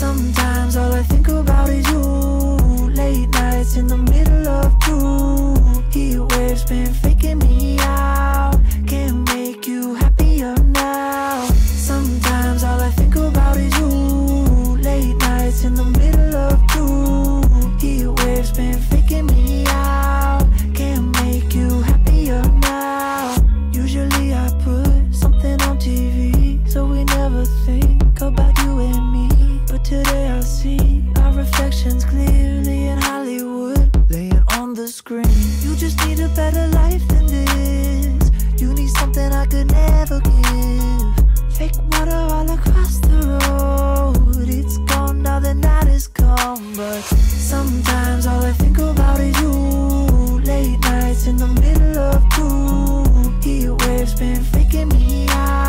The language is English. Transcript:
Sometimes all I think about is you. Late nights in the middle of June. Heat waves been faking me out. Can't make you happier now. Sometimes all I think about is you. Late nights in the middle of June. Heat waves been faking me out. Can't make you happier now. Usually I put something on TV So we never think You just need a better life than this. You need something I could never give. Fake water all across the road. It's gone now, the night is gone. But sometimes all I think about is you. Late nights in the middle of two. Heat waves been faking me out.